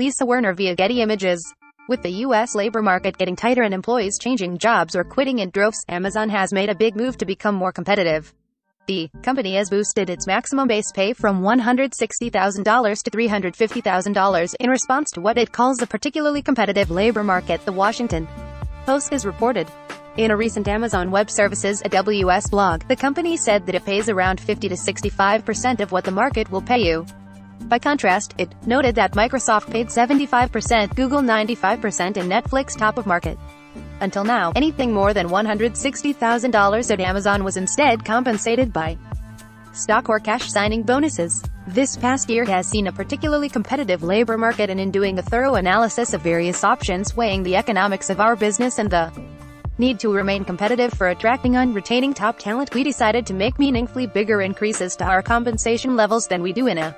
Lisa Werner via Getty Images. With the U.S. labor market getting tighter and employees changing jobs or quitting in droves, Amazon has made a big move to become more competitive. The company has boosted its maximum base pay from $160,000 to $350,000 in response to what it calls a particularly competitive labor market, the Washington Post has reported. In a recent Amazon Web Services AWS blog, the company said that it pays around 50 to 65% of what the market will pay you. By contrast, it noted that Microsoft paid 75%, Google 95% and Netflix top of market. Until now, anything more than $160,000 at Amazon was instead compensated by stock or cash signing bonuses. This past year has seen a particularly competitive labor market and in doing a thorough analysis of various options weighing the economics of our business and the need to remain competitive for attracting and retaining top talent, we decided to make meaningfully bigger increases to our compensation levels than we do in a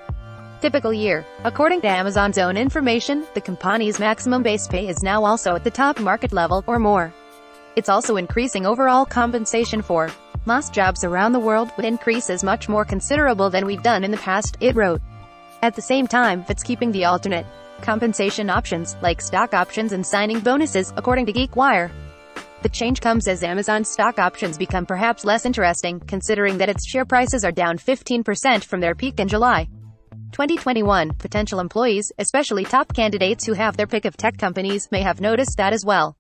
typical year. According to Amazon's own information, the company's maximum base pay is now also at the top market level, or more. It's also increasing overall compensation for most jobs around the world, with increases much more considerable than we've done in the past, it wrote. At the same time, it's keeping the alternate compensation options, like stock options and signing bonuses, according to GeekWire. The change comes as Amazon's stock options become perhaps less interesting, considering that its share prices are down 15% from their peak in July. 2021, potential employees, especially top candidates who have their pick of tech companies, may have noticed that as well.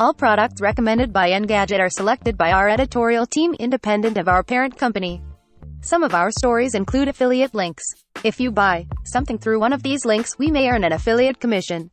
All products recommended by Engadget are selected by our editorial team independent of our parent company. Some of our stories include affiliate links. If you buy something through one of these links, we may earn an affiliate commission.